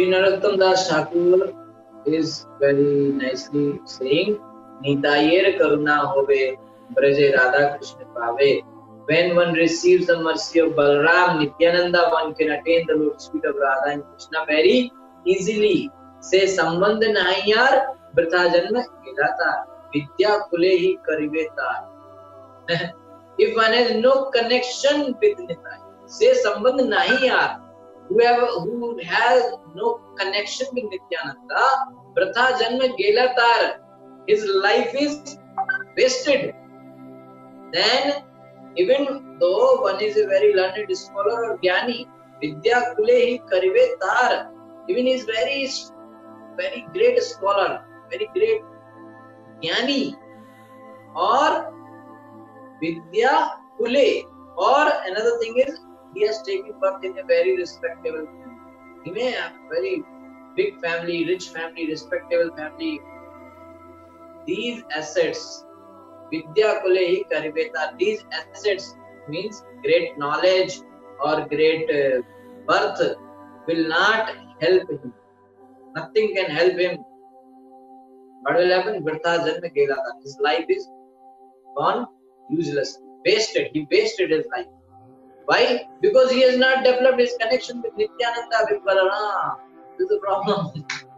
Sri Narottam Das Thakur is very nicely saying, Nitayer karuna hove, Braje Radha Krishna pave. When one receives the mercy of Balram, Nityananda, one can attain the Lord's feet of Radha and Krishna very easily. से संबंध नाही यार वृथा जन्म गिराता विद्या कुले ही करिवे तार if one has no connection with Nitai से संबंध नहीं यार whoever who has no connection with Nityananda वृथा जन्म गेला तार his life is wasted then even though one is a very learned scholar or jnani vidya kule hi karive tar even is very very great scholar very great jnani or vidya kule or another thing is he has taken birth in a very respectable family he may have very big family rich family respectable family these assets vidya kule hi kariveta these assets means great knowledge or great uh, birth will not help him nothing can help him what will happen vrtha janma gelata his life is gone useless wasted he wasted his life why because he has not developed his connection with nityananda with balaram ah, this is the problem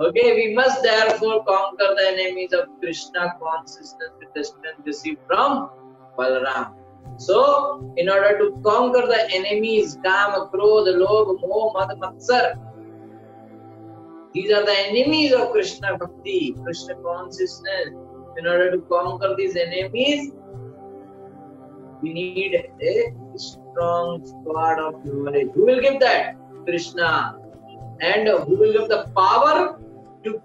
Okay, we must therefore conquer the enemies of Krishna consciousness with the strength received from Balaram. So, in order to conquer the enemies, Kama, Krodha, Lobha, Moh, Mad, Matsar, these are the enemies of Krishna Bhakti, Krishna consciousness. In order to conquer these enemies, we need a strong squad of knowledge. Who will give that? Krishna. And who will give the power to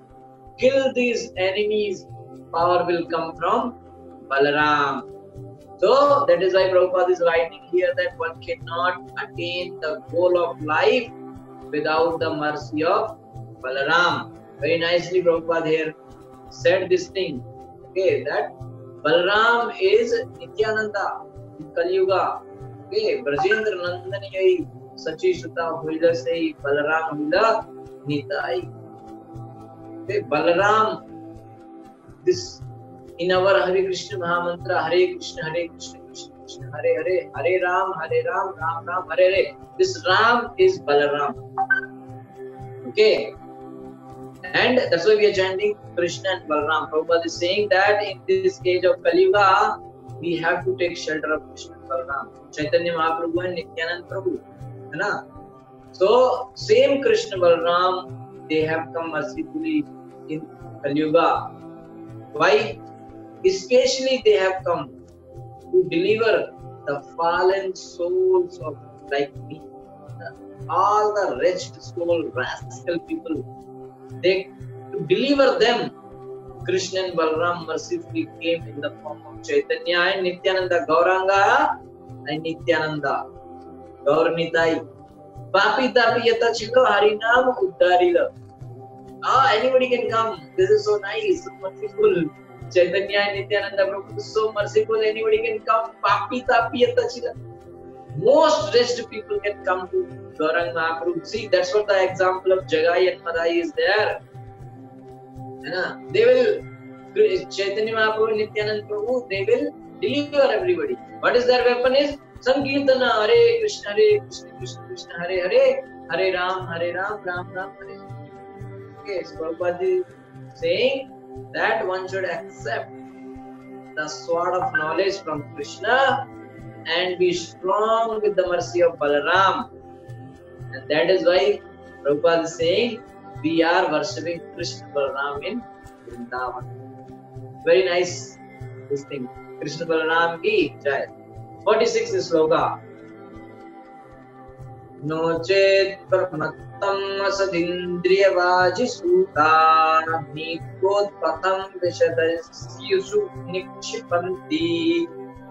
kill these enemies, power will come from Balaram. So that is why Prabhupada is writing here that one cannot attain the goal of life without the mercy of Balaram. Very nicely Prabhupada here said this thing. Okay, that Balaram is Nityananda Yuga. Okay, Brajendra Nandani Sachi Sutta Huila say Balaram Huila Nitai. Okay, Balaram, this in our Hare Krishna Mahamantra, Hare Krishna, Hare Krishna, Krishna Krishna, Hare Hare, Hare Ram, Hare Ram, Ram Ram, Hare Hare. This Ram is Balaram. Okay. And that's why we are chanting Krishna and Balaram. Prabhupada is saying that in this age of Kali Yuga, we have to take shelter of Krishna Balaram Chaitanya Mahaprabhu है नित्यानंद प्रभु है ना so same Krishna Balaram they have come mercifully in Kalyuga. Why? Especially they have come to deliver the fallen souls of like me. All the wretched soul, rascal people, they to deliver them Krishna and Balaram mercifully came in the form of Chaitanya and Nityananda, Gauranga and Nityananda. Gaurnitai. Papi tapi yata chilo harinam uddarila. Ah, anybody can come. This is so nice, so merciful. Chaitanya and Nityananda Prabhu is so merciful. Anybody can come. Papi tapi yata chila. Most wretched people can come to Gaurang Mahaprabhu. See, that's what the example of Jagai and Madai is there. Yeah, they will Chaitanya Mahaprabhu and Nityananda Prabhu, they will deliver everybody. What is their weapon is Sankirtana Hare Krishna Hare Krishna Krishna Krishna Hare Hare Hare Ram Hare Ram Ram Ram Hare. Okay, Prabhupada is saying that one should accept the sword of knowledge from Krishna and be strong with the mercy of Balaram. And that is why Prabhupada is saying we are worshipping Krishna Balaram in Vrindavan. Very nice this thing. Krishna Balaram ki jai. 46 sloka. नो चेत् प्रमत्तम् असदिन्द्रियवाजिसूता नीकोत्पथं विशदस्युषु निक्षिपन्ति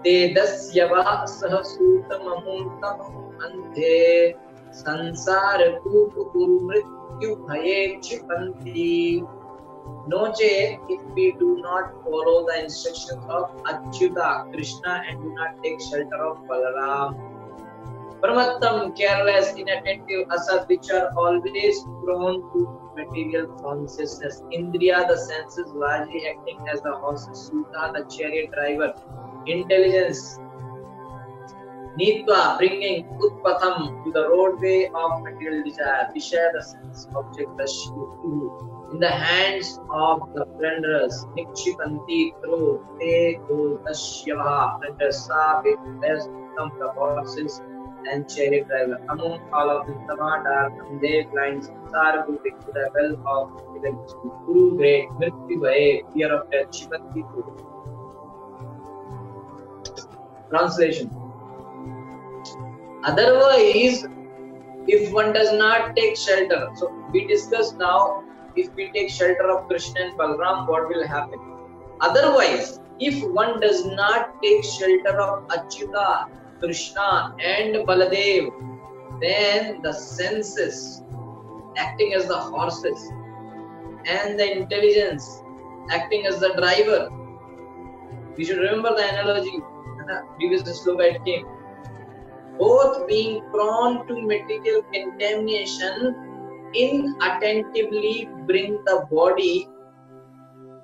ते दस्यवः सह सूतममुन्तमम् अन्धे संसारकूपुकुर्मृत्युभये क्षिपन्ति No chet, if we do not follow the instructions of Achyuta, Krishna, and do not take shelter of Balaram, Pramattam, careless, inattentive, asad, which are always prone to material consciousness. Indriya, the senses largely acting as the horses. Sutta, the chariot driver. Intelligence, Nitva, bringing Utpatham to the roadway of material desire. Vishaya, the sense object, the In the hands of the plunderers, Nikshipanti, through, Te, Do, Tashyavaha, plunderers, best from the horses and chariot driver. Among all of them, Tama, dark, and they blind, Samsara, who to the well of the Guru, great, Mrityu, fear of death, Shivanti, Translation Otherwise, if one does not take shelter, so we discuss now if we take shelter of Krishna and Balram, what will happen? Otherwise, if one does not take shelter of Achyuta, Krishna, and Baladev, then the senses acting as the horses and the intelligence acting as the driver. We should remember the analogy. Previous sloka it came both being prone to material contamination inattentively bring the body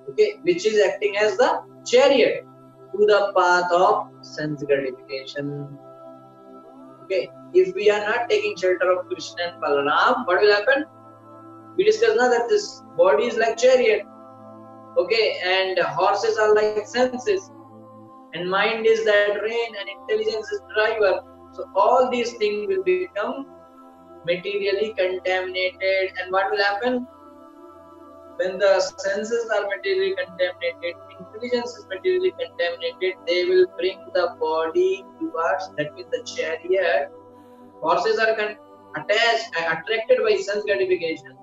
okay which is acting as the chariot to the path of sense gratification okay if we are not taking shelter of krishna and balaram what will happen? We discussed now that this body is like chariot okay and horses are like senses and mind is that rein and intelligence is driver so all these things will become materially contaminated. And what will happen? When the senses are materially contaminated, intelligence is materially contaminated, they will bring the body towards that means the chariot. Horses are attached, uh, attracted by sense gratification,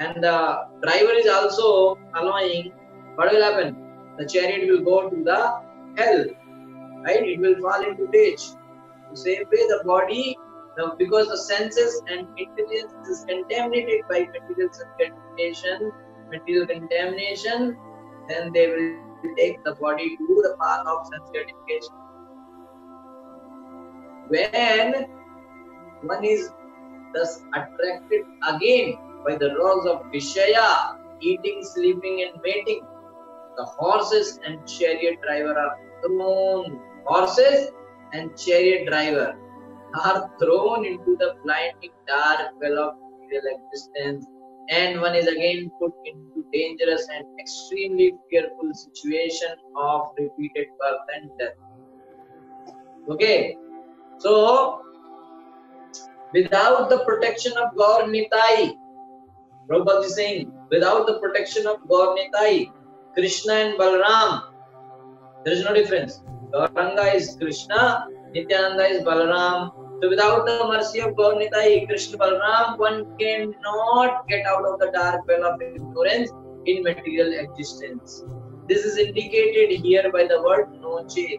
and the driver is also allowing. What will happen? The chariot will go to the hell, right? It will fall into ditch same way, the body, now because the senses and intelligence is contaminated by material contamination, material contamination, then they will take the body to the path of sense gratification. When one is thus attracted again by the rods of Vishaya, eating, sleeping, and mating, the horses and chariot driver are thrown. Horses and chariot driver are thrown into the blinding dark well of material existence. And one is again put into dangerous and extremely fearful situation of repeated birth and death. Okay. So without the protection of Gaur Nitai Prabhupada is saying without the protection of Gaur Nitai Krishna and Balram there is no difference Gauranga is Krishna, Nityananda is Balaram. So without the mercy of God, Krishna, Balaram, one cannot get out of the dark well of ignorance in material existence. This is indicated here by the word noche,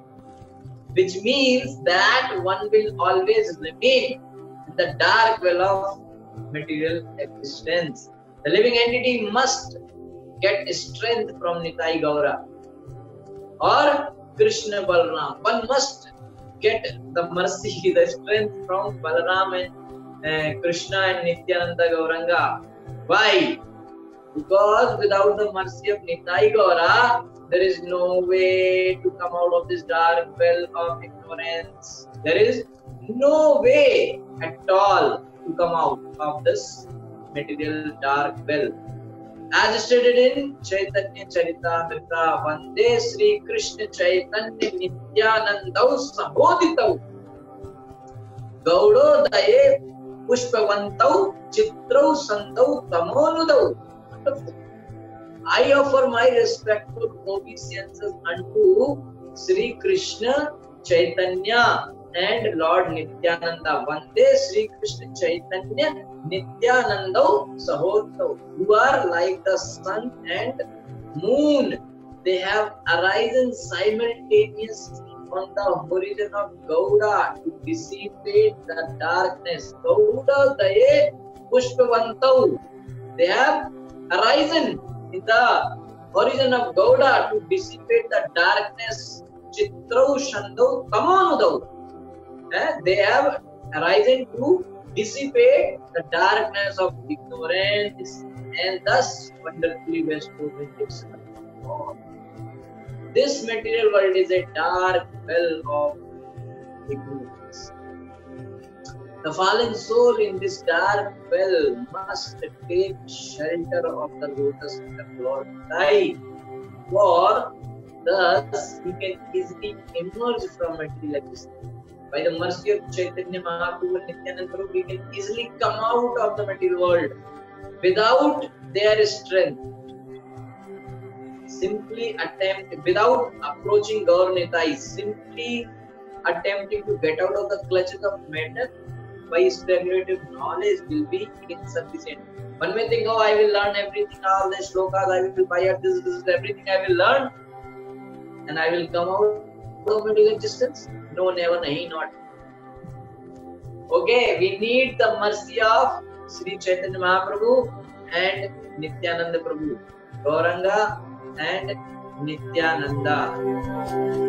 which means that one will always remain in the dark well of material existence. The living entity must get strength from Nitai Gaura or Krishna Balaram. One must get the mercy, the strength from Balaram and uh, Krishna and Nityananda Gauranga. Why? Because without the mercy of Nitai Gaura, there is no way to come out of this dark well of ignorance. There is no way at all to come out of this material dark well. As stated in Chaitanya Charitamrita, Vande Sri Krishna Chaitanya Nityanandau Sahoditau Gaudodaye Pushpavantau Chitrau Santau. I offer my respectful obeisances unto Sri Krishna Chaitanya and Lord Nityananda. Vande Sri Krishna Chaitanya Nityananda Sahodau, who are like the sun and moon. They have arisen simultaneously on the horizon of Gauda to dissipate the darkness. Gauda Daye Pushpavantau. They have arisen in the horizon of Gauda to dissipate the darkness. Chitrau Shandau Tamanudau. They have arisen to dissipate the darkness of ignorance and thus wonderfully bestow upon This material world is a dark well of ignorance. The fallen soul in this dark well must take shelter of the lotus of Lord Sai, for thus he can easily emerge from material existence. By the mercy of Chaitanya Mahaprabhu and Nityananda Prabhu, we can easily come out of the material world without their strength. Simply attempt, without approaching Gaur simply attempting to get out of the clutches of matter by speculative knowledge will be insufficient. One may think, oh, I will learn everything, all the shlokas, I will buy up this, this, everything I will learn, and I will come out of material existence. No, never, nahi, not. Okay, we need the mercy of Sri Chaitanya Mahaprabhu and Nityananda Prabhu, Gauranga and Nityananda.